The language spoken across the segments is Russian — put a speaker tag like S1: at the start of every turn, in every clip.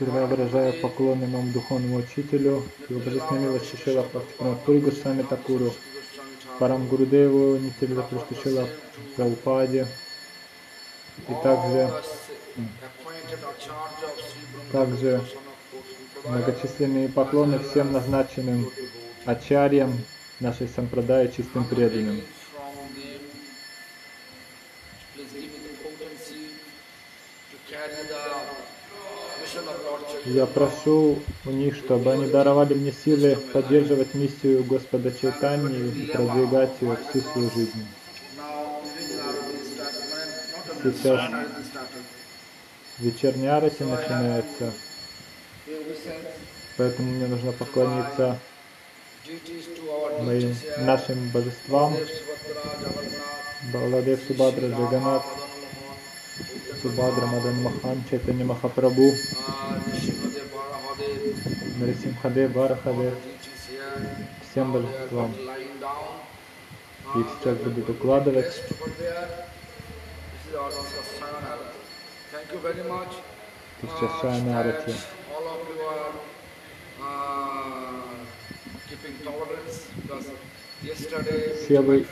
S1: Сперва поклоны моему духовному учителю, его божественной милости Шила Пури Госвами Такуру, Парам Гурудеву, Нитилида Прштишила Прабхупаде, и также, также многочисленные поклоны всем назначенным ачарьям нашей сампрадаи чистым преданным. Я прошу у них, чтобы они даровали мне силы поддерживать миссию Господа Чайтани и продвигать ее всю свою жизнь. Сейчас вечерняя арати начинается, поэтому мне нужно поклониться моим нашим божествам, Баладев Субадра Джаганат, Субадра Мадан Махан, Чайтани Махапрабху, Нарисимхадев, Варахадев, всем божествам. Их сейчас будут укладывать. И сейчас Шайна Арати. Все вы,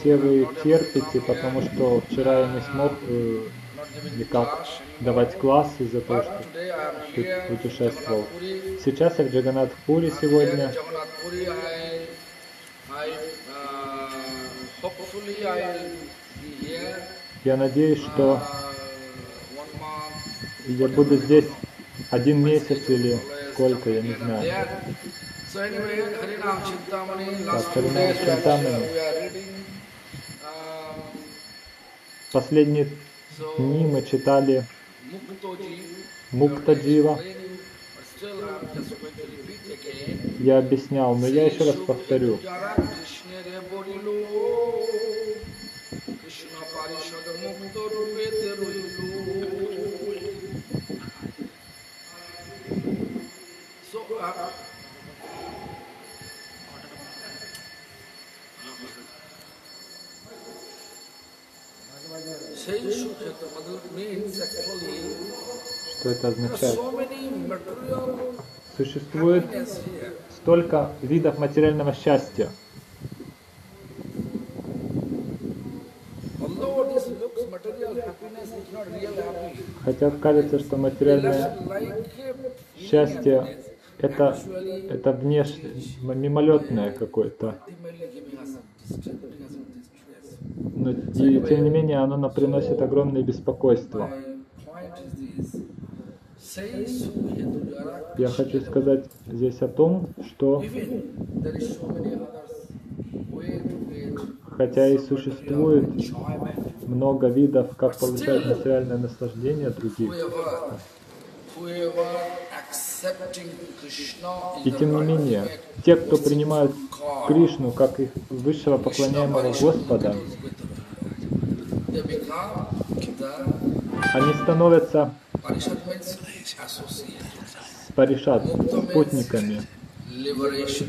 S1: все вы терпите, потому что вчера я не смог э,
S2: class anymore.
S1: давать класс из-за того, что
S2: here,
S1: путешествовал. Сейчас я в Джаганатхпуре сегодня.
S2: uh,
S1: Я надеюсь, что
S2: uh,
S1: я буду здесь один месяц или сколько, я не знаю.
S2: days Um, so
S1: дни мы читали Муктаджива. Я объяснял, но я еще раз повторю. Что это означает? Существует столько видов материального счастья. Хотя кажется, что материальное счастье это, это внешне, мимолетное какое-то. Но тем не менее оно нам приносит огромное беспокойство. Я хочу сказать здесь о том, что хотя и существует много видов, как получать материальное наслаждение других, И тем не менее, те, кто принимают Кришну как их высшего поклоняемого Господа, они становятся паришат, спутниками,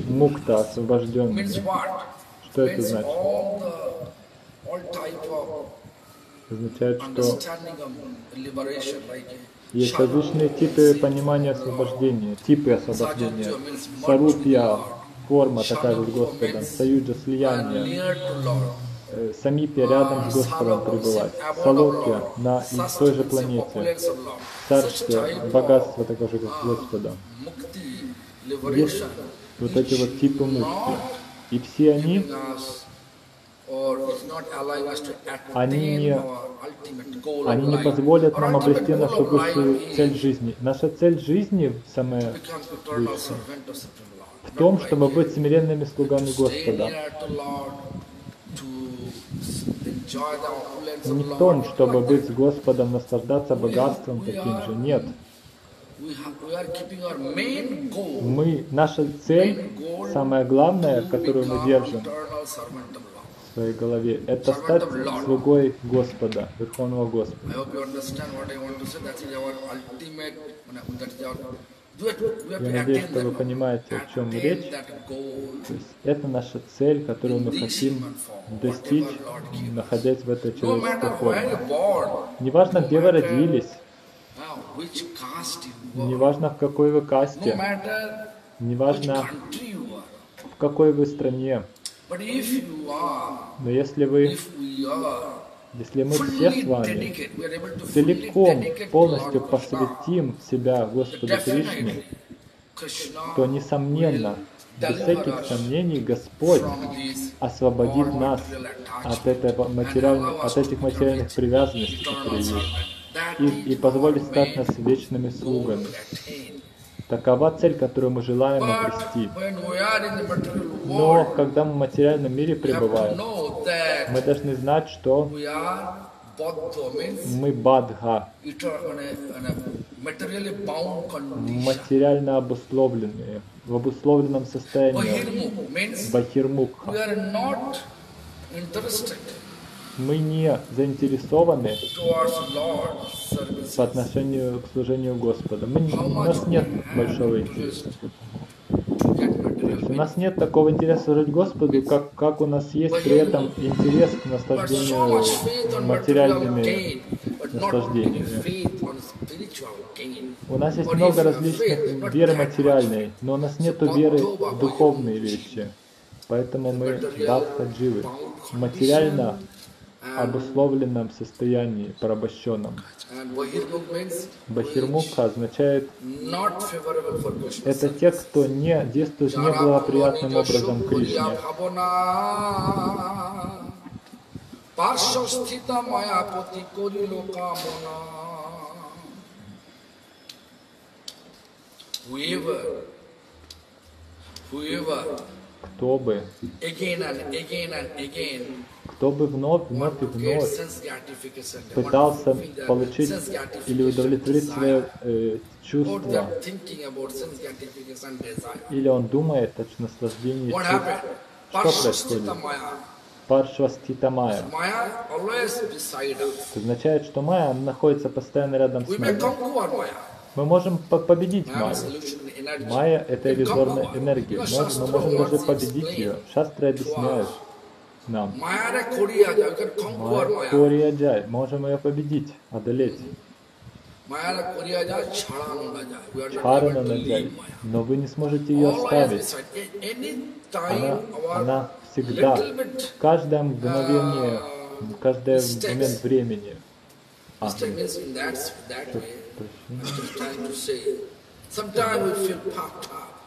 S1: мукта, освобожденными. Что это значит? Означает, что есть различные типы понимания освобождения, типы освобождения. Сарупья, форма такая же с Господом,
S2: to Lord.
S1: э, самипья рядом с Господом пребывать, салокья на той же планете, царствие, богатство такое же, как Господа.
S2: Liberation, вот эти вот типы мысли. И все они, Они не- они не позволят нам обрести нашу высшую цель жизни. Наша цель жизни самая
S1: Lord.
S2: в том, чтобы быть смиренными слугами Господа. Не в том, чтобы быть с Господом, наслаждаться богатством таким же. Нет. Мы, наша цель, самое главное,
S1: to
S2: которую мы держим своей голове, это стать слугой Господа, Верховного Господа. Я надеюсь, что вы понимаете, о чем речь. То есть это наша цель, которую мы хотим достичь, находясь в этой человеческой форме. Неважно, где вы родились, неважно, в какой вы касте, неважно, в какой вы стране, но если вы, если мы все с вами целиком, полностью посвятим себя Господу Кришне, то, несомненно, без всяких сомнений, Господь освободит нас от, этого материальных, от этих материальных привязанностей, которые есть, и, и позволит стать нас вечными слугами. Такова цель, которую мы желаем обрести. Но когда мы в материальном мире пребываем, мы должны знать, что мы бадха, материально обусловленные, в обусловленном состоянии, бахирмукха. Мы не заинтересованы по отношению к служению Господа. Мы, у нас нет большого интереса. У нас нет такого интереса служить Господу, как, как у нас есть при этом интерес к наслаждению материальными наслаждениями. У нас есть много различных веры материальной, но у нас нет веры в духовные вещи. Поэтому мы бадхадживы, материально обусловленном состоянии, порабощенном. Бахирмукха означает это те, кто не действует неблагоприятным образом к Кришне.
S1: পার্শ্বস্থিতা মায়াপতি করিল কামনা whoever whoever
S2: кто бы, кто бы вновь, вновь и вновь пытался получить или удовлетворить свое э, чувство, или он думает о наслаждении чувств. Что происходит? Паршвастита Майя. Это означает, что Майя находится постоянно рядом с нами. Мы можем по- победить Майю. Майя — это иллюзорная энергия,
S1: но
S2: мы можем даже победить ее. Шастры объясняют нам. Майя Кориаджай, можем ее победить, одолеть.
S1: Харананаджай,
S2: но вы не сможете ее оставить. Она, она всегда, каждое мгновение, каждый момент времени. А,
S1: нет.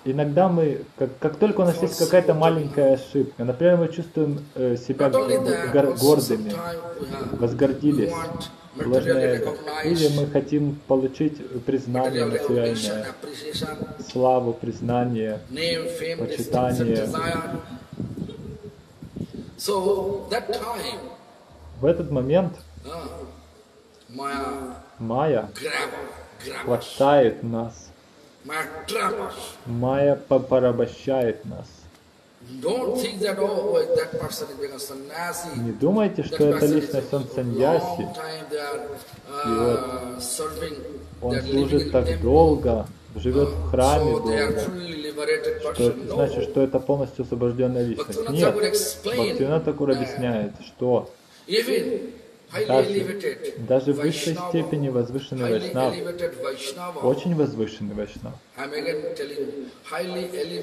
S2: Иногда мы, как, как только у нас есть какая-то маленькая ошибка, например, мы чувствуем э, себя гор- гордыми, возгордились, ложное Или мы хотим получить признание материальное, славу, признание. Почитание. В этот момент
S1: uh,
S2: Майя хватает нас. Майя по- порабощает нас.
S1: Oh.
S2: Не думайте, что эта личность, он саньяси,
S1: uh, serving.
S2: он служит так долго, живет в храме долго, что значит, что это полностью освобожденная личность. Нет, Бхактивинат Такур объясняет, что даже, даже в высшей степени возвышенный вайшнав, очень возвышенный вайшнав,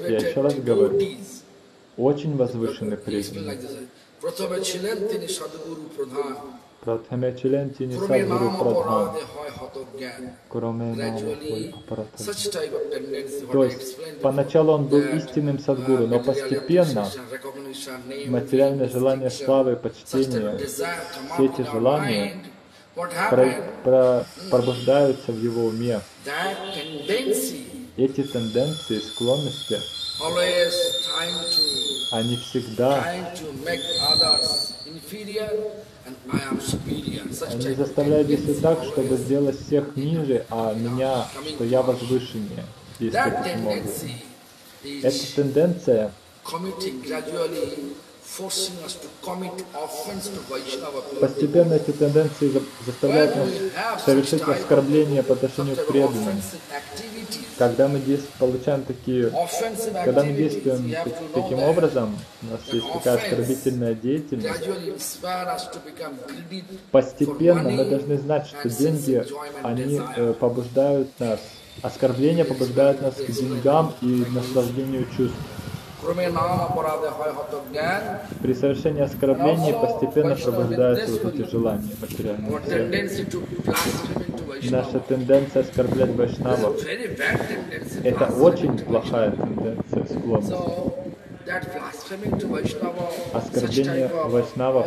S2: Я еще раз говорю, очень возвышенный преданный.
S1: Prathamechilen
S2: tini Sadguru Pradhan,
S1: кроме То есть поначалу он был истинным Садгуру, но постепенно материальное желание славы, почтения, все эти желания про, про, пробуждаются в его уме. Эти тенденции, склонности, они всегда они заставляют действовать так, чтобы сделать всех ниже, а меня, что я возвышеннее. Таким образом.
S2: tendency
S1: Эта тенденция Постепенно эти тенденции за- заставляют нас совершить оскорбления по отношению к преданным. Когда мы получаем такие, когда мы действуем таким образом, у нас есть такая оскорбительная деятельность, постепенно мы должны знать, что деньги, они э, побуждают нас, оскорбления побуждают нас к деньгам и наслаждению чувств. При совершении оскорблений постепенно пробуждаются вот эти желания материальные. Наша тенденция оскорблять вайшнавов. Это очень плохая тенденция, склонность. Оскорбление вайшнавов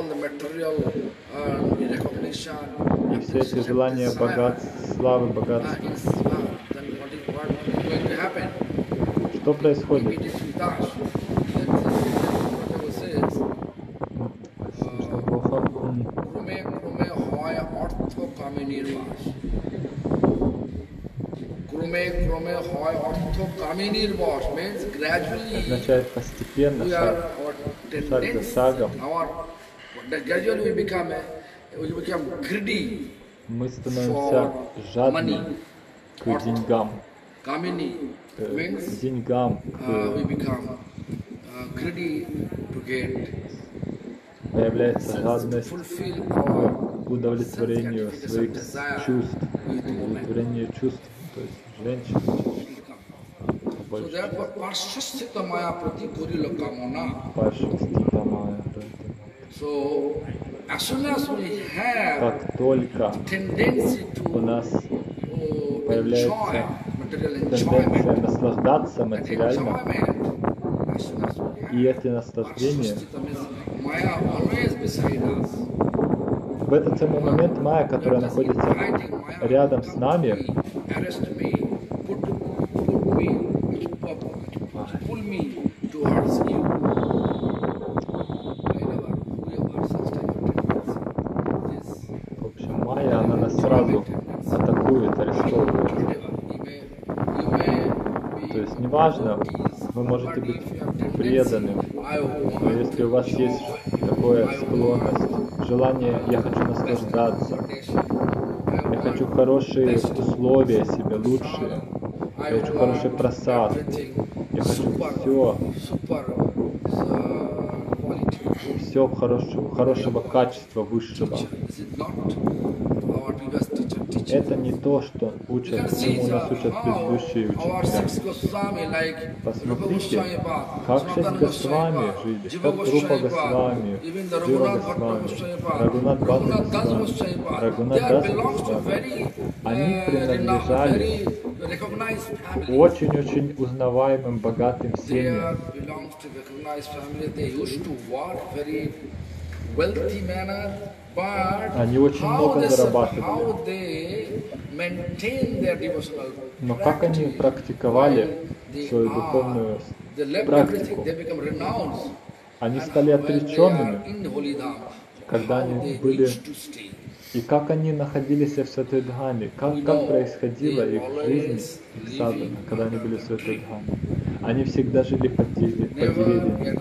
S2: uh,
S1: И все эти желания богатств, славы,
S2: uh,
S1: богатства. Что происходит? Означает постепенно, шаг, шаг за шагом. Мы становимся жадными к деньгам
S2: links,
S1: деньгам.
S2: Uh, uh, we
S1: появляется жадность к удовлетворению своих чувств, удовлетворению чувств, то есть женщин.
S2: Паршаститамая прати пури локамона. Паршаститамая прати.
S1: Как только у нас появляется тенденция наслаждаться материально, и эти наслаждения,
S2: us.
S1: в этот самый момент Майя, которая находится рядом с нами,
S2: devotees,
S1: вы можете быть преданным, но если у вас есть такое склонность, желание «я хочу наслаждаться», «я хочу хорошие условия себе, лучшие», Я хочу хороший просад. Я хочу все, все хорошего, хорошего качества, высшего. Это не то, что учат, чему нас учат предыдущие учителя. Посмотрите, как шесть Госвами жили, как Рупа
S2: Goswami,
S1: Госвами, Джива Госвами, Рагунат Бхатта Госвами, Рагунат
S2: they are
S1: Дас
S2: belongs to
S1: Госвами. Они
S2: uh,
S1: принадлежали очень-очень узнаваемым, богатым семьям.
S2: are belongs to recognized family. They used to work very wealthy manner,
S1: Они очень много зарабатывали. Но как они практиковали свою духовную практику? Они стали отреченными, когда они были- и как они находились в Святой Дхаме, как, как происходила их жизнь их садхана, когда они были в Святой Дхаме. Они всегда жили под, под деревьями.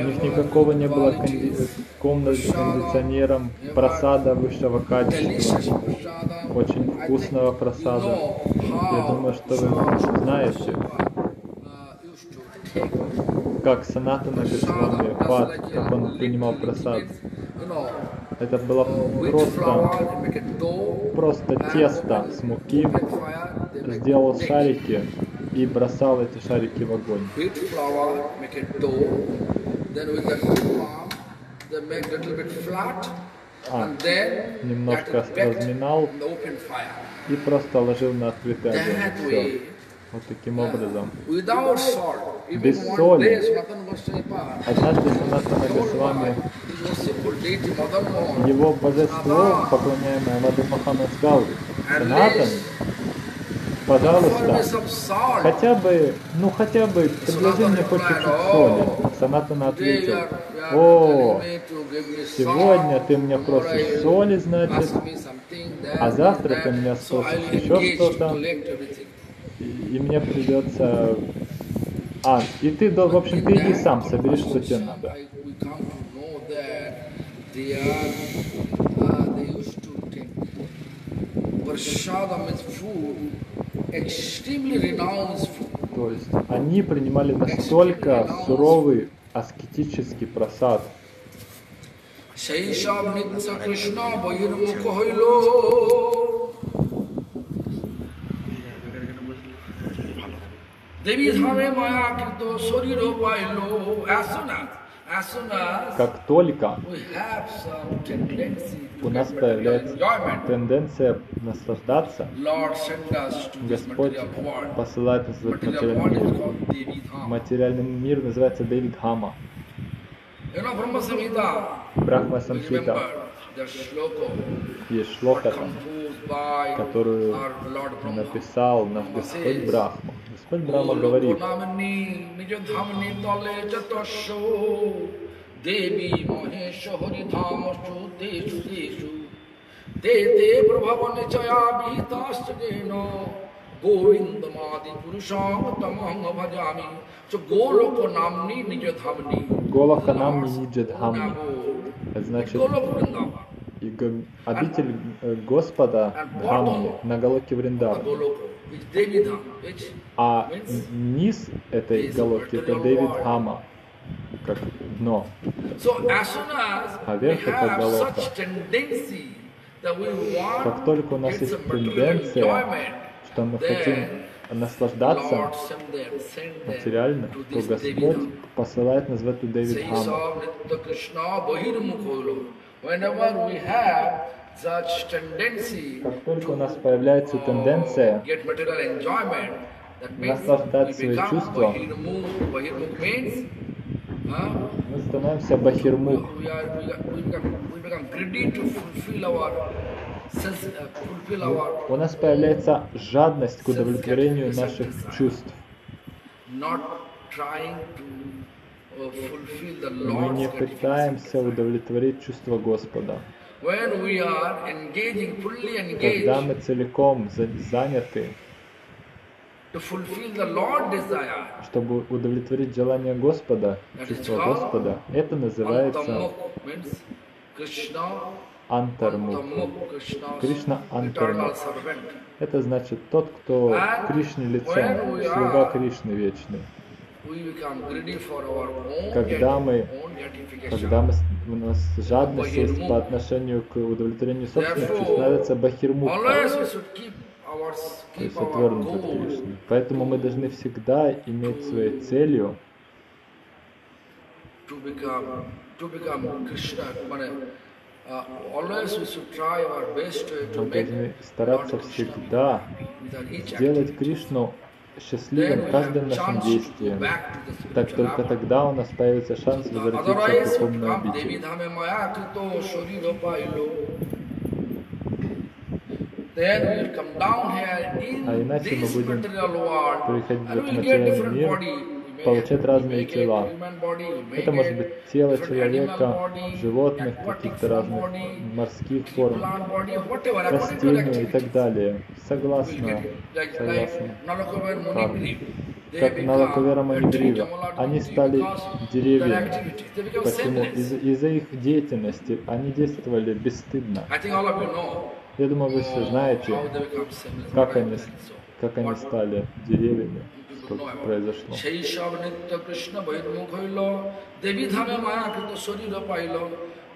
S1: У них никакого не было конди- комнат с кондиционером, просада высшего качества, очень вкусного просада. Я думаю, что вы знаете, как Санатана Госвами Пад, как он принимал просад. Это было просто, просто тесто с муки, сделал шарики и бросал эти шарики в огонь.
S2: А, немножко разминал и просто ложил на открытый огонь. Все. Вот таким образом. Без соли. Однажды
S1: worshipful deity Madan Mohan,
S2: его божество, поклоняемое Мадху Махамад, Санатан, пожалуйста, хотя бы, ну хотя бы, предложи мне хоть чуть-чуть соли. Санатана ответил, о, сегодня ты мне просишь соли, значит, а завтра ты меня спросишь еще что-то. и, мне придется... А, и ты, в общем, ты иди сам, собери, что тебе надо.
S1: Uh, prashadam is food.
S2: То есть они принимали настолько суровый аскетический просад,
S1: সেই সব নিত্য কৃষ্ণ বহির্মুখ হইল দেবী ধামে মায়াকৃত শরীর পাইল as soon as, as soon as
S2: как только
S1: we have some tendency to
S2: у нас появляется тенденция наслаждаться, Господь посылает нас в этот материальный мир. Материальный мир называется Дэвид Хама, Брахма Самхита. Есть шлока которую написал наш Господь Брахма. Господь Брахма говорит,
S1: নামনি নিজ ধামনি তলে চতস্য দেবী মহেশ হরি ধাম সুতেষু তেষু তে তে প্রভব নিচয়া বিহিতাশ্চেন গোবিন্দমাদি পুরুষং তমং ভজামি চ গোলোক নামনি নিজ ধামনি
S2: Голоха нам не ниджадхамни. Значит,
S1: গোলোক বৃন্দাবন
S2: и г- обитель э, Господа Дхамни на Галоке Вриндаване.
S1: গোলোক is দেবী ধাম which
S2: А н- низ этой Галоки это Дэвид Хама, как дно.
S1: So as soon as
S2: А
S1: we
S2: вверх это головка. Как только у нас есть тенденция, что мы хотим наслаждаться материально, то Господь посылает нас в эту
S1: tendency
S2: Как только у нас появляется тенденция
S1: get material enjoyment, that means
S2: наслаждать
S1: we
S2: свои чувства. Мы становимся
S1: uh, our
S2: У нас появляется жадность к удовлетворению наших чувств.
S1: uh,
S2: Мы не пытаемся удовлетворить чувства Господа. Когда мы целиком за- заняты,
S1: to fulfill the Lord desire,
S2: чтобы удовлетворить желание Господа, чувство Господа, это называется антармух. Antarmukh.
S1: servant.
S2: Это значит тот, кто Кришне лицом, слуга Кришны вечный. Когда мы-. Когда мы, у нас жадность есть по отношению к удовлетворению собственных чувств, становится бахирмуха, То есть отвергнут от Кришны. Поэтому мы должны всегда иметь своей целью
S1: uh, uh,
S2: мы должны стараться всегда сделать. Кришну счастливым каждым нашим действием. Так только тогда у нас появится шанс возвратиться в
S1: Otherwise, we
S2: А иначе мы будем приходить в
S1: get
S2: материальный мир, получать разные тела. Это может быть тело человека, животных, каких-то разных морских форм, растения и так далее. Согласно, согласно.
S1: and
S2: Как- Налакавера
S1: Jamala
S2: Они стали деревьями. Почему? Из- Из-за их деятельности они действовали бесстыдно.
S1: I think all of you know
S2: Я думаю, вы все
S1: uh,
S2: знаете,
S1: how they become sinless.
S2: как
S1: What I
S2: они,
S1: think so.
S2: как они
S1: What
S2: стали деревьями,
S1: people
S2: что
S1: know about.
S2: произошло.
S1: সেই সব নিত্য কৃষ্ণ বহির্মুখ হইল দেবী ধামে মায়াকৃত শরীর পাইল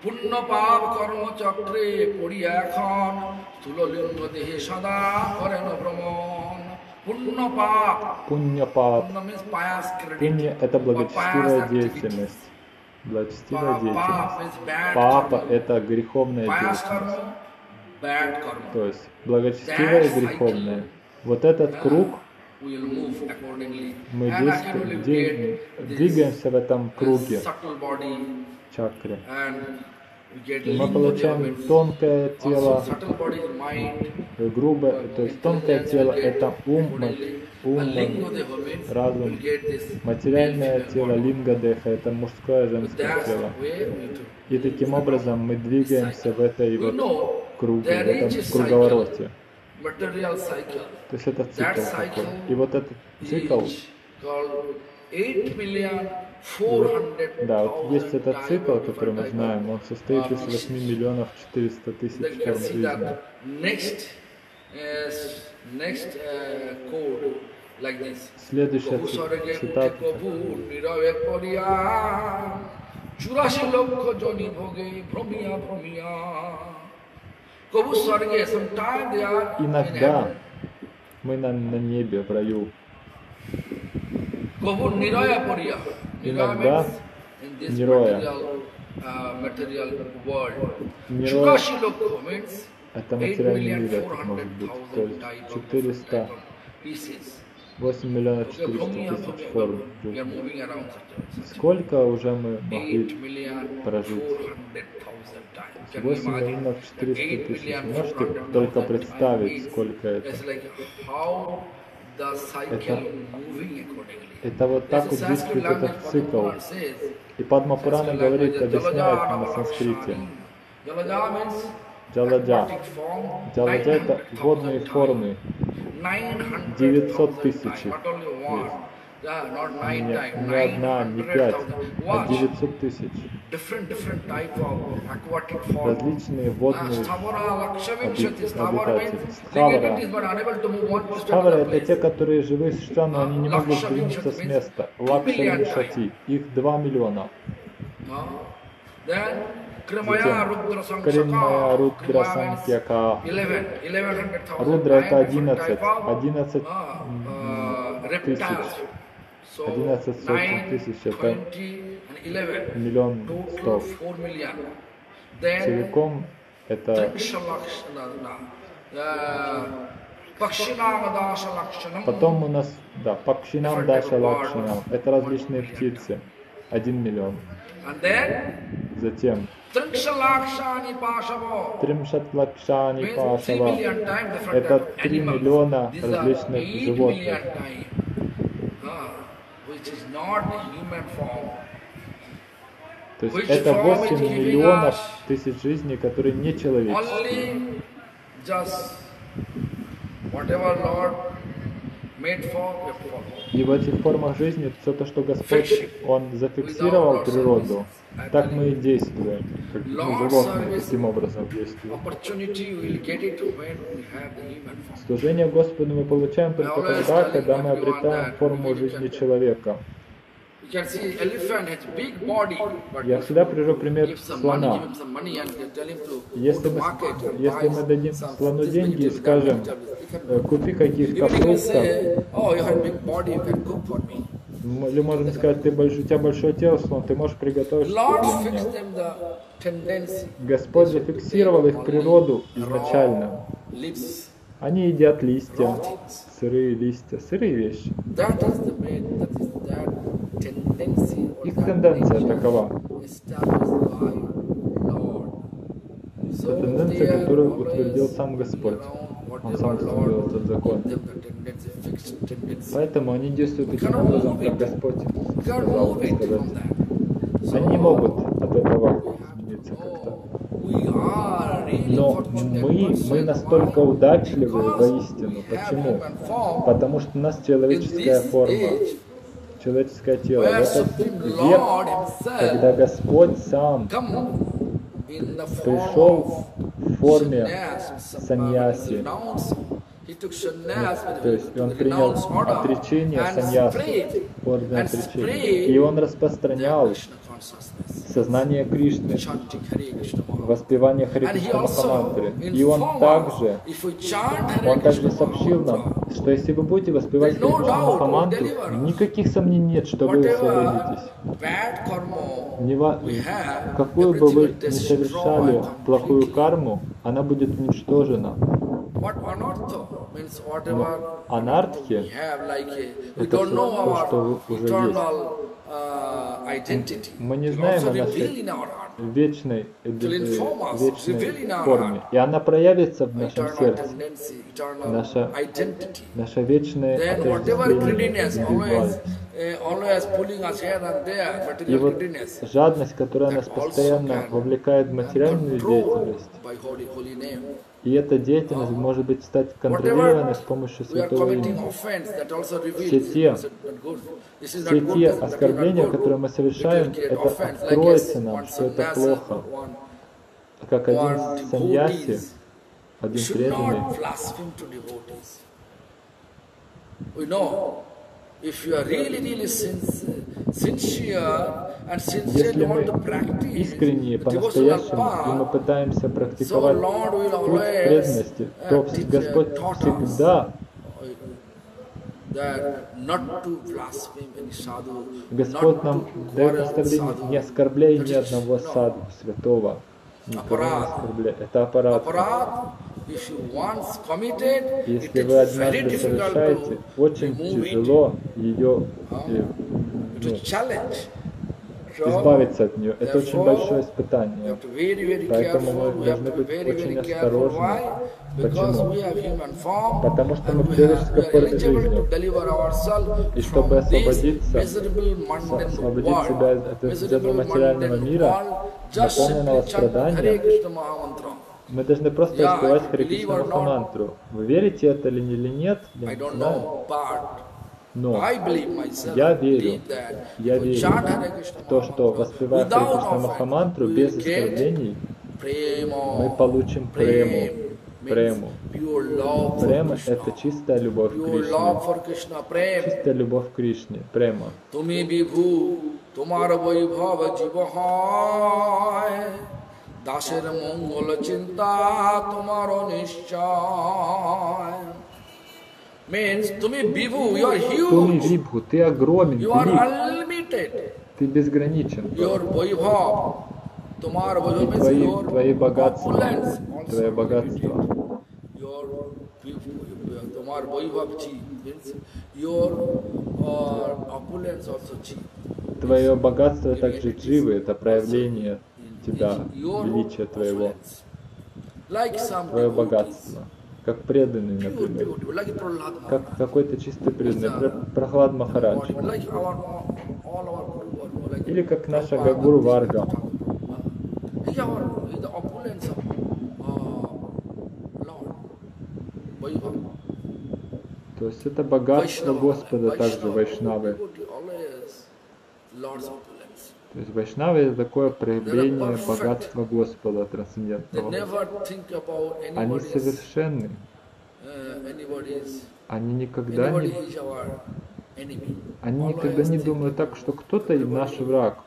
S1: পুণ্য পাপ কর্মচক্রে পড়িয়া এখন স্থূল লিঙ্গ দেহে সদা করেন ভ্রমণ পুণ্য পাপ
S2: Пунья пап.
S1: পুণ্য means pious credit
S2: Пунья – это
S1: or pious
S2: благочестивая
S1: activity.
S2: деятельность. Благочестивая
S1: Pa-
S2: деятельность.
S1: Pap is bad
S2: Папа
S1: karma. –
S2: это греховная
S1: Pious
S2: деятельность. То есть благочестивая и
S1: That
S2: греховная. Вот этот круг мы действуем, двигаемся в этом круге.
S1: get
S2: И мы получаем тонкое тело, грубое, то есть тонкое тело – это ум, ум, разум. материальное тело, линга деха – это мужское, женское тело. И таким образом мы двигаемся в этой вот круге, в этом круговороте. То есть это цикл такой. И вот этот цикл,
S1: is called 8 million 400
S2: да, вот есть этот цикл, который мы знаем, он состоит из
S1: uh,
S2: 8 миллионов 400
S1: Then
S2: тысяч форм жизни. Следующая
S1: কবু স্বর্গে
S2: ци-
S1: উঠে
S2: цитата.
S1: কবু নীরবে পড়িয়া চুরাশি লক্ষ জনি ভোগে ভ্রমিয়া ভ্রমিয়া কবু স্বর্গে sometime they are in
S2: Иногда
S1: heaven.
S2: мы на, на небе, в раю.
S1: কবু নিরয়া পড়িয়া নিরয়া
S2: Иногда
S1: means in this
S2: নিরয়া.
S1: material uh, material world
S2: নিরয়া-
S1: চুরাশি লক্ষ means
S2: это
S1: 8
S2: материальный мир, это может быть. То
S1: 400,000
S2: есть
S1: type of
S2: 400,
S1: type of pieces
S2: 8 миллионов
S1: Okay,
S2: 400
S1: Bhumya,
S2: тысяч форм Сколько уже мы
S1: 8
S2: могли прожить?
S1: 400,000 times. Can you
S2: 8
S1: imagine?
S2: миллионов 400
S1: 8
S2: тысяч. Можете
S1: 400,000
S2: только представить, сколько это? Это-. Это вот так вот действует этот цикл. И Падма Пурана говорит, объясняет на санскрите. Джаладжа. Джаладжа это
S1: 900,000
S2: водные формы.
S1: 900
S2: 900
S1: times,
S2: тысяч. Не, не одна, не пять,
S1: 900,000.
S2: а
S1: Watch.
S2: 900 тысяч. Различные
S1: Uh,
S2: водные обитатели. Стхавара.
S1: another
S2: это те, которые живые существа, но они не могут сдвинуться с места. Лакша и Шати. Их 2 миллиона.
S1: Uh.
S2: Кримая Рудра Санкьяка.
S1: 11, 1100,000.
S2: Рудра это
S1: Nine different
S2: 11.
S1: type of,
S2: 11
S1: uh, uh, reptiles.
S2: тысяч.
S1: So
S2: 11 сотен
S1: 9,
S2: тысяч это
S1: 20 and 11.
S2: миллион сто.
S1: 4 million. Then
S2: Целиком это.
S1: Uh.
S2: Потом у нас, да, Пакшинам Даша Лакшинам. Это различные птицы. 1 миллион. Затем. Тримшат Лакшани
S1: Means 3
S2: Пашава. Это
S1: type of
S2: 3
S1: animals.
S2: миллиона различных
S1: 8
S2: животных. То есть это
S1: form
S2: 8
S1: is giving
S2: миллионов тысяч жизней, которые не человеческие. И в этих формах жизни все то, что Господь, Он зафиксировал природу, так мы и действуем. Как ну, животные таким образом
S1: form.
S2: Служение Господу мы получаем только тогда, когда мы обретаем форму жизни человека. Я всегда привожу пример слона. Если мы, если мы дадим слону деньги и скажем, э, купи каких-то фруктов, или можем сказать, ты больш- у тебя большое тело, слон, ты можешь приготовить. Господь зафиксировал их природу изначально. Они едят листья, сырые листья, сырые вещи. Их тенденция такова. Это тенденция, которую утвердил сам Господь. Он сам
S1: Lord
S2: этот закон. Поэтому они действуют таким образом, как. Господь сказал сказать.
S1: So
S2: Они не могут от этого измениться как-то. Но мы, мы настолько удачливы воистину. Почему? Потому что у нас человеческая форма, человеческое тело.
S1: Supreme
S2: век, когда Господь сам пришел в форме саньяси. То есть он принял отречение ордена
S1: and
S2: отречения. И он распространял сознание Кришны, воспевание Хари Кришна Махамантры. И он также, он также сообщил нам, что если вы будете воспевать
S1: doubt
S2: Махамантру, никаких сомнений нет, что вы освободитесь.
S1: whatever bad karma
S2: Не ва-
S1: we have,
S2: Какую бы вы ни совершали плохую карму, она будет уничтожена.
S1: We
S2: Анартхи Это
S1: know
S2: то, что уже
S1: identity.
S2: Мы не знаем о нашей вечной, э, вечной форме. И она проявится в нашем сердце. Наша-
S1: Then whatever
S2: отождествление
S1: uh,
S2: И вот жадность, которая нас постоянно вовлекает в материальную деятельность, и эта деятельность может быть стать контролированной с помощью святого имени. Все те- Все те оскорбления, которые мы совершаем, это откроется нам, что это плохо. Как один саньяси, один преданный, Если
S1: want to
S2: мы
S1: devotional
S2: по-настоящему, и мы пытаемся практиковать путь преданности,
S1: uh,
S2: то
S1: uh,
S2: Господь всегда
S1: sadhu,
S2: Господь нам дает наставление, не оскорбляй ни одного саду святого. Никого не оскорбляй. Это аппарат. Если вы
S1: very
S2: однажды
S1: difficult
S2: совершаете, очень тяжело ее э, ну, избавиться от нее. Это очень большое испытание. Поэтому мы должны быть очень осторожны. Почему? Потому что мы в человеческой форме жизни. И чтобы освободиться, освободить себя от этого материального мира, наполненного страданием. Мы должны просто
S1: Yeah, or not.
S2: Махамантру. Вы верите это или или нет, я не знаю. Но Я верю, я верю в то, что воспевая Хари
S1: without
S2: Кришна
S1: offense,
S2: Махамантру без
S1: prema.
S2: мы получим прему. Прему. Према это чистая любовь к Кришне. Чистая любовь к Кришне. Према.
S1: তুমি বিভু তোমার বৈভব জীব হয় দাসের মঙ্গল চিন্তা তোমার নিশ্চয় means তুমি বিভু you are
S2: Туми
S1: huge
S2: Вибху, ты огромен,
S1: you are
S2: велик,
S1: unlimited
S2: ты безграничен.
S1: your বৈভব তোমার
S2: И
S1: বৈভব means
S2: твои,
S1: your
S2: твои богатства,
S1: opulence also
S2: твое богатство,
S1: your তোমার বৈভব cheap means your uh, opulence also cheap
S2: твое богатство также дживы, это проявление тебя,
S1: Your
S2: величия твоего, твое богатство. Как преданный, например. Как какой-то чистый преданный, Прохлад Махарадж. Или как наша Гуру Варга.
S1: Uh.
S2: То есть это богатство Господа также, вайшнавы. То есть вайшнавы это такое проявление богатства Господа трансцендентного. Они совершенны.
S1: uh,
S2: Они никогда не, они никогда не думают так, что кто-то наш враг.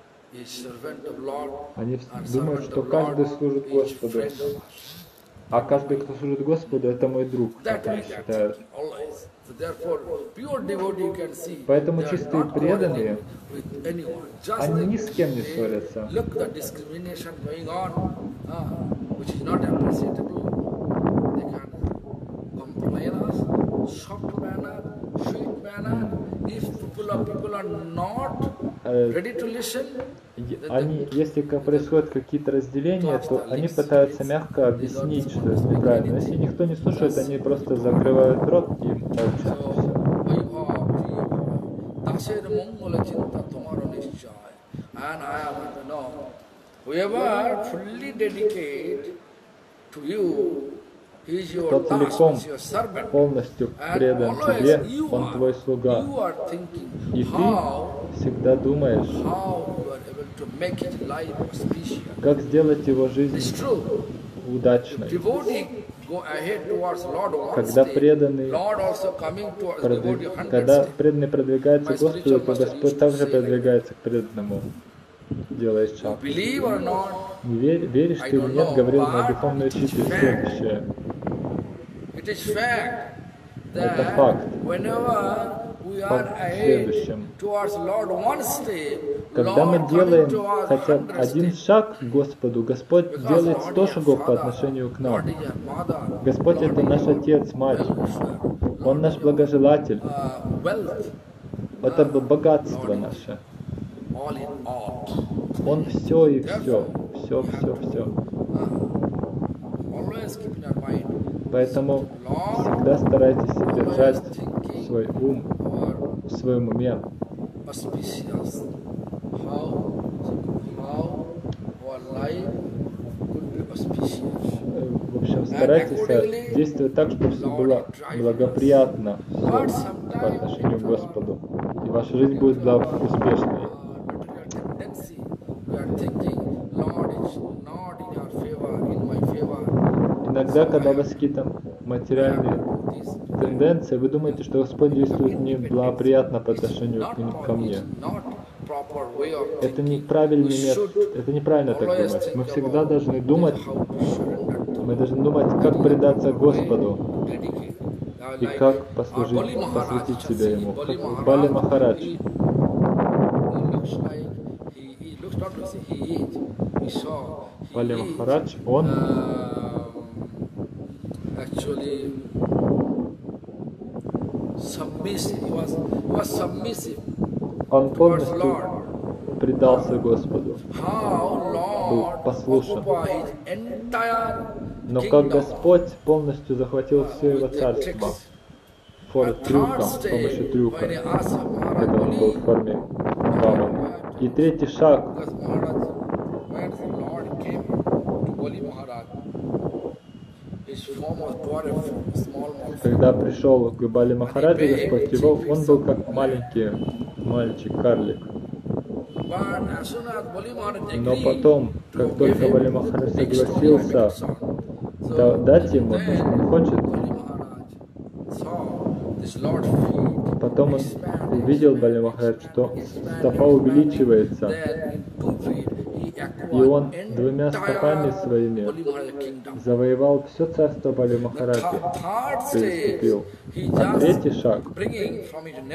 S2: Они думают, что каждый служит Господу. А каждый, кто служит Господу, это мой друг, как они считают. Поэтому чистые преданные, они ни с кем не ссорятся.
S1: Uh, soft manner, sweet manner. If people are people are not
S2: Э, они, если происходят какие-то разделения, то они пытаются мягко объяснить, что это неправильно. Но если никто не слушает, они просто закрывают рот и молчат. Кто целиком полностью предан тебе, он твой слуга. И ты всегда думаешь, как сделать его жизнь удачной. Когда преданный продвиг- Когда преданный продвигается к Господу, то Господь также продвигается к преданному,
S1: not,
S2: Не верь- веришь ты или нет, говорил мой духовный учитель следующее. Это факт. Следующем. Когда мы делаем хотя бы один шаг к Господу, Господь делает
S1: Lord
S2: 100
S1: is
S2: шагов по отношению к нам. Господь это наш Отец, Мать. Он наш благожелатель.
S1: uh,
S2: Это б- богатство наше. Он все и все. Все, все, все.
S1: Your
S2: Поэтому всегда старайтесь содержать свой ум в своем уме. В общем, старайтесь э, действовать так, чтобы все было благоприятно всё по отношению к Господу. И ваша жизнь будет успешной.
S1: Thinking, Lord is not in our favor, in my.
S2: Иногда, когда у вас какие-то материальные тенденции, вы думаете, что Господь действует не благоприятно по отношению ко мне. Это неправильный метод, это неправильно так думать. Мы всегда должны думать, мы должны думать, как предаться Господу и как послужить, посвятить себя Ему. Как Бали Махарадж. Бали Махарадж, он
S1: actually submissive, he was, he was submissive
S2: он полностью предался Господу.
S1: Lord
S2: послушен. Но как Господь полностью захватил все его царство фор трюком, с помощью трюка, когда он был в форме Вамана. И третий шаг, когда пришел к Бали Махараджи Господь, его, он был как маленький мальчик, карлик.
S1: But as soon as Bali Maharaj
S2: Но потом, как только Бали Махарадж согласился да- дать ему то, что он хочет, потом он увидел Бали Махарадж, что стопа увеличивается, И он двумя стопами своими завоевал все царство Бали Махараджи, переступил. А третий шаг,
S1: and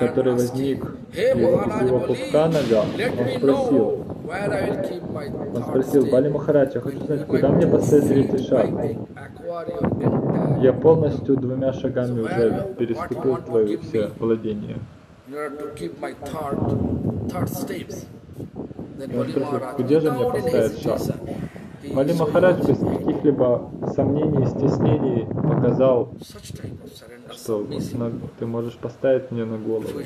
S2: который возник из его
S1: let
S2: он спросил, он спросил. Бали Махарадж, я хочу знать, куда мне поставить третий шаг. Я полностью двумя шагами уже переступил твои все владения. Он спросил, где же мне поставить Бали
S1: showed
S2: Махарадж без каких-либо сомнений и стеснений показал, что ты можешь поставить мне на голову.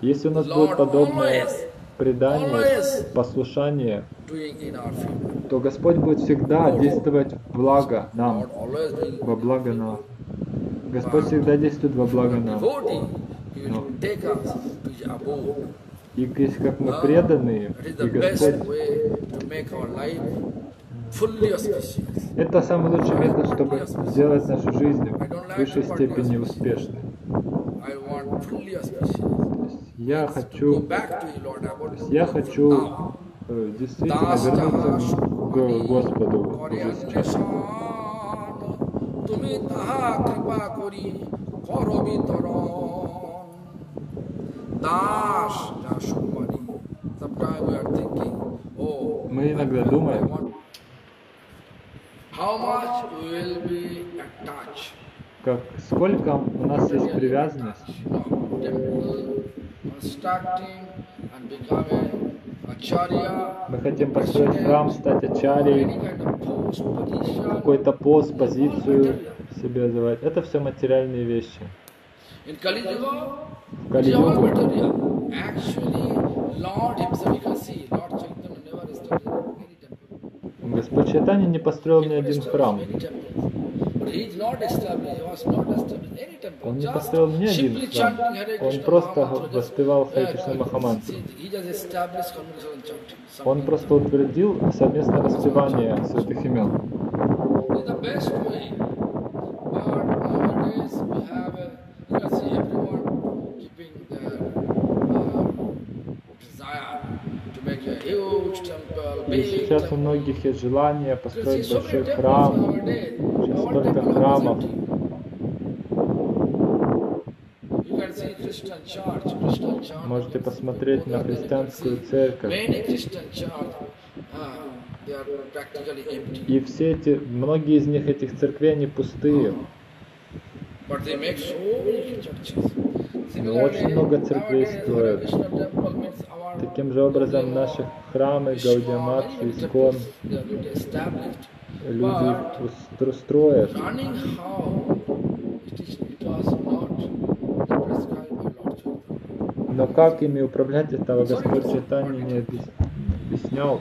S2: Если у нас будет подобное предание, послушание, то Господь будет всегда действовать благо нам, во благо нам. Господь всегда действует во благо нам.
S1: devotee, He will
S2: No.
S1: take us to His abode.
S2: И если как мы преданные,
S1: That is
S2: и
S1: the best
S2: Господь
S1: way to make our life fully auspicious.
S2: Это самый лучший метод, чтобы сделать нашу жизнь в высшей степени успешной.
S1: I want fully auspicious.
S2: То есть я
S1: Go
S2: хочу,
S1: back to you, Lord abode.
S2: то есть я хочу
S1: Now.
S2: э, действительно вернуться к Господу уже сейчас.
S1: তুমি তাহা কৃপা করি কর বিতরণ dash, dash money. Sometimes we are thinking, oh,
S2: мы иногда думаем,
S1: how much will be attached.
S2: Как сколько у нас есть привязанность? Мы хотим построить храм, стать
S1: ачарей,
S2: какой-то пост, позицию себе звать. Это все материальные вещи.
S1: In Kali Yuga,
S2: В
S1: it is all
S2: Кали-югу
S1: material. Actually, Lord Himself, you can see, Lord Chaitanya never established any temple.
S2: Господь Чайтанья не построил ни один храм. Он не построил ни один храм. Он просто воспевал Харе
S1: uh,
S2: Кришна
S1: uh,
S2: Махамантру. Он просто утвердил совместное воспевание святых имен.
S1: is the best way. But nowadays we have, uh, you can see everyone keeping their uh, desire to make a huge temple,
S2: И сейчас у многих есть желание построить большой храм. Сейчас столько храмов. Можете посмотреть на христианскую церковь.
S1: Uh.
S2: И все эти, многие из них, этих церквей, они пустые. Но очень много церквей строят. Таким же образом наши храмы, Гаудиамат, Искон, люди устро- строят.
S1: Running how it, is, it was not prescribed by Lord Chaitanya.
S2: Но как ими управлять, этого Господь Чайтанья не объяс- объяснял.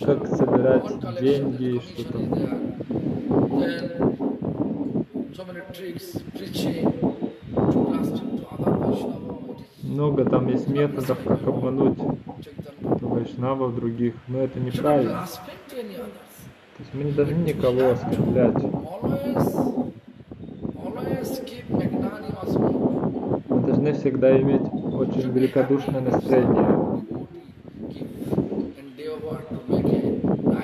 S2: Как собирать деньги,
S1: that
S2: что Много там есть методов, как обмануть вайшнавов других, но это неправильно. То есть мы не должны никого оскорблять. Мы должны всегда иметь очень великодушное настроение.
S1: Give endeavor to make a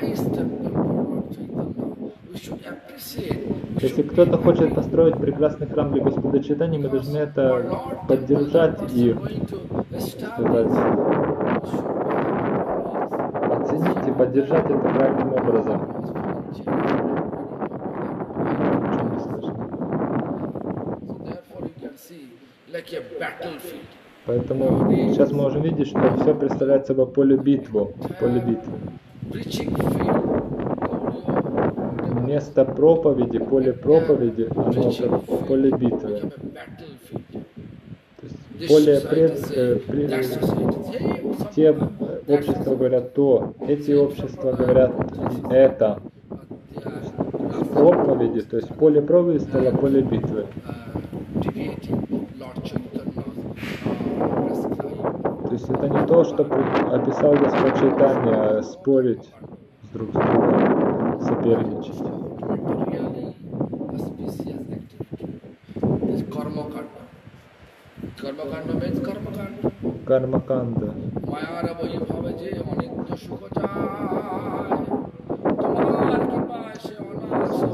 S1: nice temple for Lord Chaitanya. We should appreciate. we
S2: Если кто-то хочет построить прекрасный храм для Господа Читания, мы должны это поддержать и сказать, оценить и поддержать это правильным образом. Поэтому сейчас мы можем видеть, что все представляет собой поле битву, поле битвы. Место проповеди, поле проповеди, оно как поле битвы. Поле пред, э,
S1: some
S2: те общества говорят то, эти общества говорят это. Проповеди, то есть поле проповеди стало поле битвы.
S1: uh, uh,
S2: То есть это не то, что описал Господь Чайтанья, а спорить друг с другом, соперничать.
S1: This karma kanda. Karma kanda means karma kanda.
S2: Кармаканда.
S1: মায়ার বৈভবে যে অনিত্য সুখ চায় তোমার কৃপায় সে অনায়াসে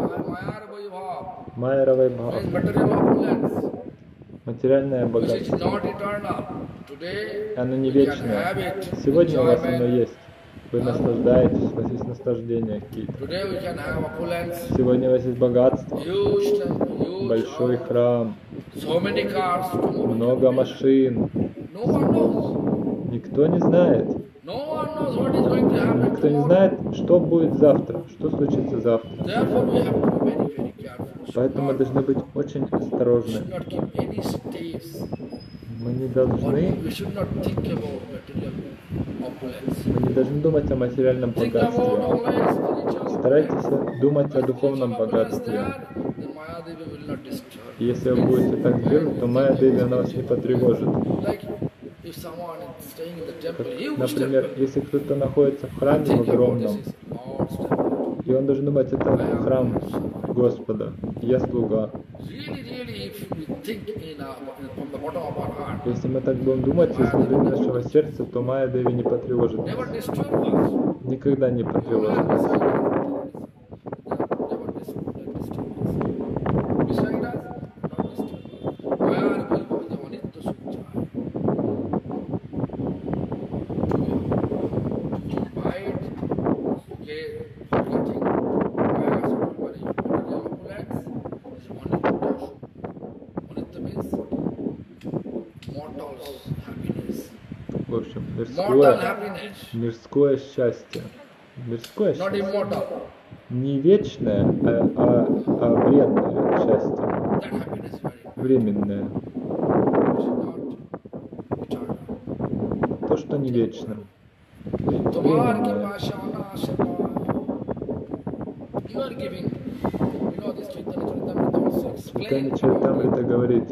S1: পায়। মায়ার বৈভব
S2: Майеровый Бхав.
S1: means material opulence,
S2: Материальное
S1: which is
S2: богатство.
S1: not eternal. Today
S2: Оно не
S1: we can
S2: вечное.
S1: have it,
S2: Сегодня у вас оно
S1: enjoyment.
S2: есть. Вы наслаждаетесь, у вас есть наслаждения какие-то. Сегодня у вас есть богатство, большой храм, много машин. Никто не знает. Никто не знает, что будет завтра, что случится завтра. Поэтому мы должны быть очень осторожны. Мы не должны, мы не должны думать о материальном богатстве. Старайтесь думать о духовном богатстве. если вы будете так делать, то Майя Деви она вас не потревожит. Как, например, если кто-то находится в храме
S1: this
S2: огромном, и он должен думать, это храм Господа, я слуга. Если мы так будем думать из глубины нашего сердца, то Майя Деви не потревожит нас. Никогда не потревожит нас. общем, мирское, мирское счастье. Мирское счастье. Не вечное, а, а, а вредное счастье. Временное. То, что не вечно. Временное. Читание Чайтамрита говорит,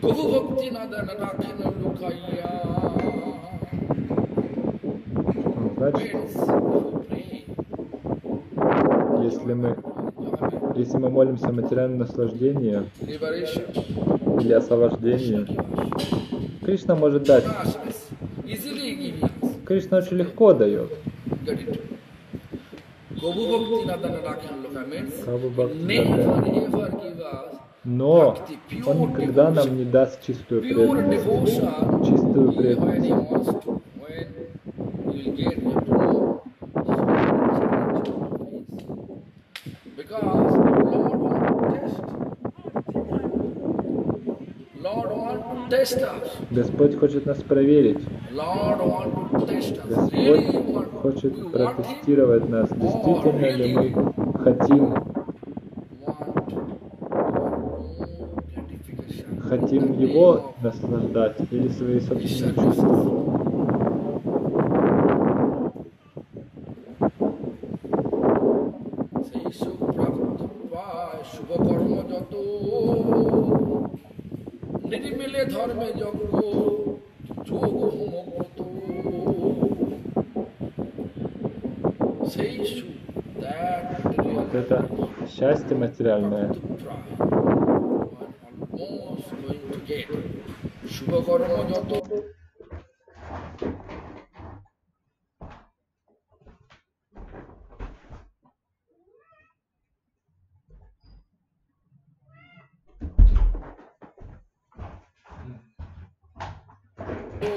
S1: কৃষ্ণ যদি ছুটে ভক্তি মুক্তি দিয়া
S2: это ж стих,
S1: কবু ভক্তি না দেন রাখেন লুকাইয়া
S2: Значит,
S1: Means if you pray,
S2: если мы, если мы молимся о материальном наслаждении
S1: liberation,
S2: или освобождении, Кришна может дать.
S1: consciousness, easily give us.
S2: Кришна очень легко дает.
S1: Get it?
S2: но Он никогда нам не даст чистую преданность. Чистую преданность. Господь хочет нас проверить. Господь хочет протестировать нас, действительно ли мы хотим, хотим Его наслаждать или свои собственные чувства.
S1: সেই সুখ প্রাপ্ত পায় শুভ কর্ম যত নির্মিলে ধর্মে যজ্ঞ যোগ হোমব্রত সেই সুখ that
S2: Вот это счастье материальное,
S1: কর্ম যত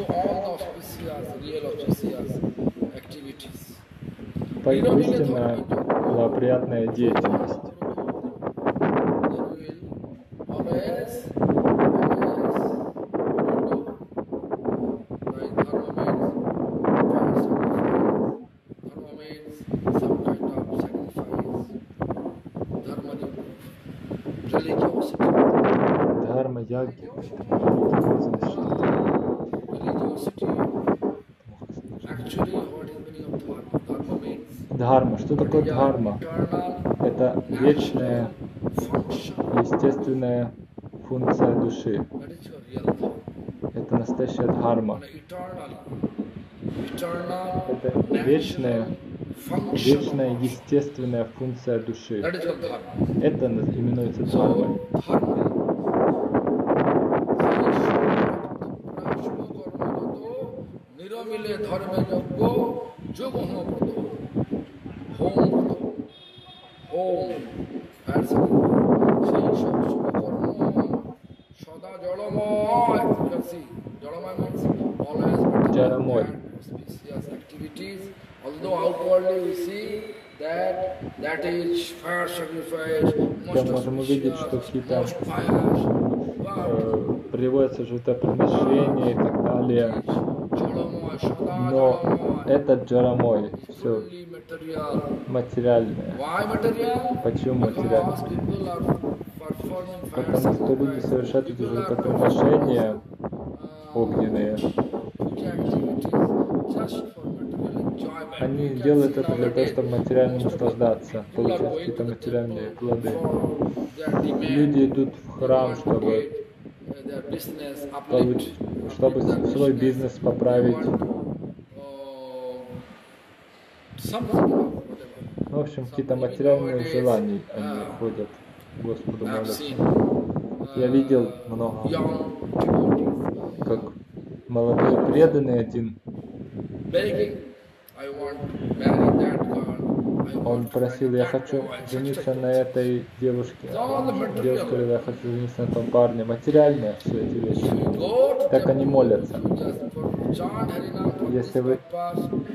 S1: all the auspicious, real auspicious activities.
S2: поистинная благоприятная деятельность. такое дхарма?
S1: eternal
S2: Это вечная,
S1: function.
S2: естественная функция души.
S1: That is your real dharma.
S2: Это настоящая дхарма.
S1: Eternally. Eternal,
S2: Это вечная,
S1: function.
S2: вечная, естественная функция души.
S1: That is your dharma.
S2: Это наз- именуется дхармой.
S1: So, dharma. নিরমিলে ধর্মে যজ্ঞ যোগ হোমব্রত Там
S2: можем увидеть, что какие-то э, приводятся жертвоприношения и так далее. Но это джарамой, все материальное. Почему
S1: материальное?
S2: Потому что люди совершают эти жертвоприношения огненные они делают это для того, чтобы материально наслаждаться, получать какие-то материальные плоды. Люди идут в храм, чтобы,
S1: get, uh, their business uplift,
S2: получ- чтобы свой бизнес поправить. В общем, какие-то материальные желания они ходят к Господу молятся. Я видел много, как молодой преданный один, он просил, я хочу жениться на этой девушке. Девушка говорит, я хочу жениться на том парне. Материальные все эти вещи. Так они молятся. Если вы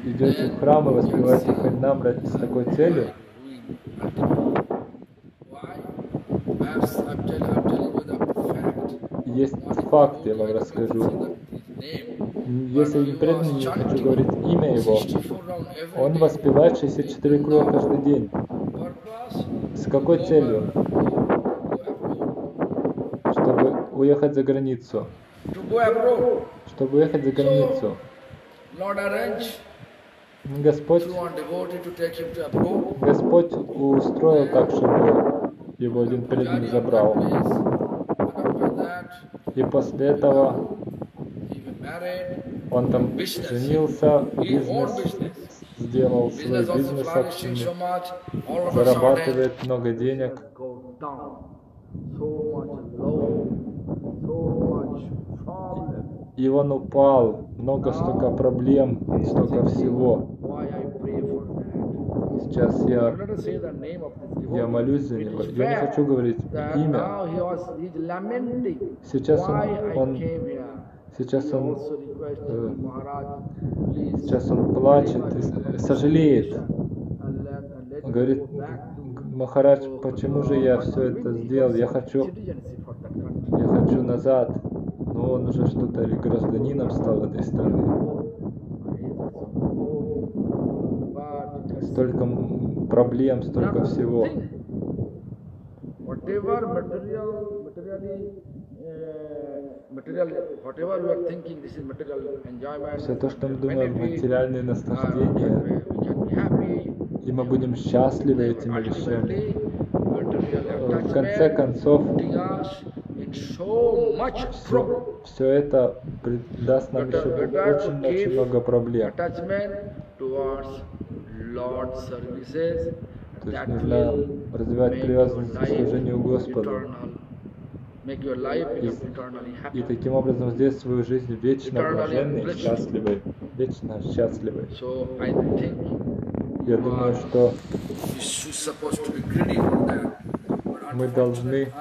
S2: Идете в храм и воспеваете Харинам с такой целью, есть факт, я вам расскажу. Если не преданный, не хочу говорить имя его, он воспевает 64 круга каждый день. С какой целью? Чтобы уехать за границу. Чтобы уехать за границу. Господь. Господь устроил так, чтобы его один преданный забрал. И после этого. Он там женился, бизнес сделал свой бизнес собственный, зарабатывает много денег, и он упал, много столько проблем, столько всего. Сейчас я, я молюсь за него. Я не хочу говорить имя. Сейчас он- он-. Сейчас он, э, сейчас он плачет и сожалеет. Он говорит, Махарадж, почему же я все это сделал? Я хочу, я хочу назад. Но он уже что-то или гражданином стал этой страны.
S1: But
S2: Столько проблем, столько всего.
S1: Whatever material, materially, uh, material, whatever we are thinking, this is material enjoyment.
S2: Все то, что мы думаем, материальные наслаждения, и мы будем счастливы этими вещами. В конце концов,
S1: problem.
S2: все, это даст нам еще очень-очень много проблем. То есть нужно развивать привязанность к служению Господу. И, таким образом сделать свою жизнь вечно блаженной, и счастливой. Вечно счастливой. Я думаю, что Мы должны-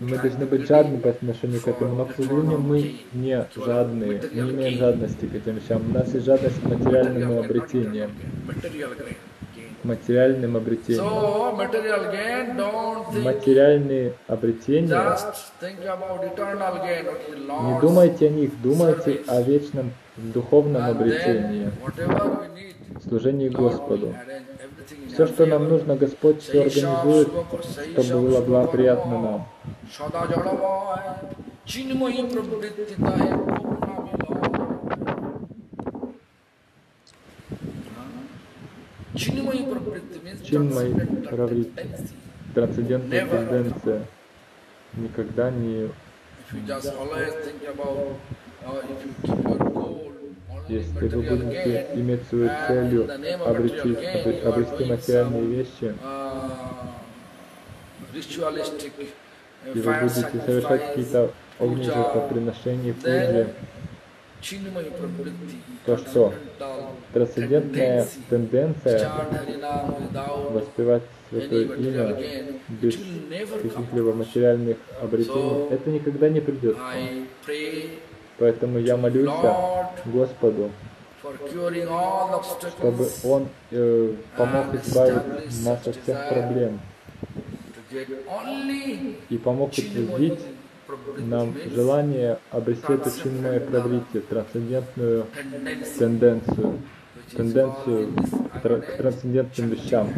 S2: мы должны быть жадны по отношению к этому, но, к сожалению, мы не жадные, не имеем жадности к этим вещам. У нас есть жадность к материальному
S1: Material
S2: материальным
S1: think,
S2: Материальные обретения, не думайте о них, думайте о вечном духовном обретении, служении Господу. Все, что нам нужно, Господь все организует, чтобы было благоприятно нам.
S1: If you keep your goal only
S2: Если вы будете иметь свою целью обрести, обрести материальные вещи,
S1: uh, uh,
S2: и вы будете совершать какие-то огненные
S1: puja,
S2: жертвоприношения, пуджи, То, что трансцендентная тенденция воспевать Святое Имя без каких-либо материальных обретений, это никогда не придет. Поэтому я молюсь Господу, чтобы Он э, помог избавить нас от всех проблем. и помог утвердить нам желание обрести эту чинную правитель, трансцендентную тенденцию, тенденцию к трансцендентным вещам,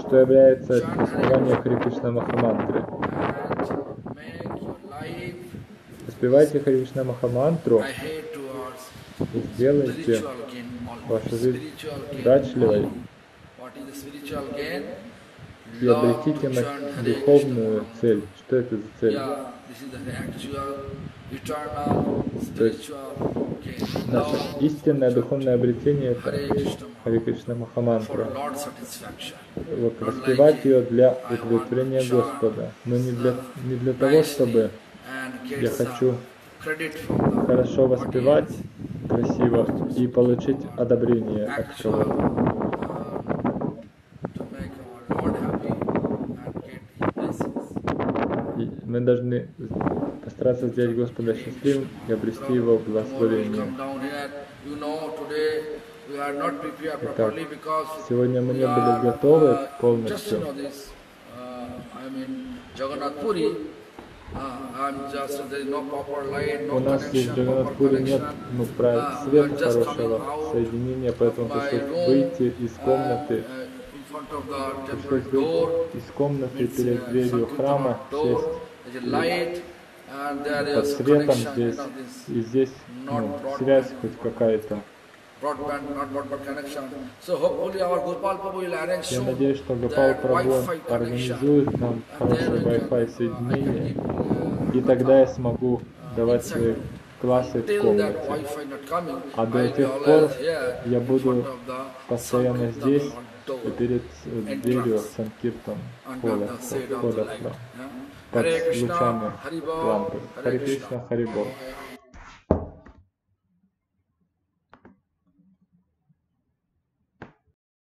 S2: что является основанием Хари Кришна Махамантры. Воспевайте Хари Кришна Махамантру и сделайте вашу жизнь удачливой и обретите духовную цель. Что это за цель?
S1: Spiritual gain.
S2: Наше истинное духовное обретение это Хари Кришна Махамантра. Вот, воспевать ее для удовлетворения Господа, но не для, не для того, чтобы я хочу хорошо воспевать красиво и получить одобрение от кого-то.
S1: uh, to make our Lord happy and get His blessings.
S2: И мы должны постараться сделать Господа счастливым и обрести Его благословение.
S1: because
S2: Сегодня мы не были готовы
S1: uh,
S2: полностью.
S1: Uh. Uh,
S2: У нас здесь в Джаганатпуре нет ну,
S1: Uh, we
S2: света хорошего соединения, поэтому пришлось выйти из
S1: uh,
S2: комнаты,
S1: uh,
S2: пришлось выйти из комнаты перед
S1: uh,
S2: дверью храма, сесть под светом
S1: connection,
S2: здесь, и здесь ну, связь хоть какая-то. Я надеюсь, что Гопал
S1: connection.
S2: организует нам хорошее Wi-Fi
S1: uh,
S2: соединение,
S1: uh,
S2: и тогда я смогу давать свои классы в комнате. А до тех пор я буду постоянно здесь, и перед э, дверью Санкиртан,
S1: under
S2: входа, в храм,
S1: Krishna,
S2: лучами лампы.
S1: Krishna.
S2: Кришна, Хари Бог.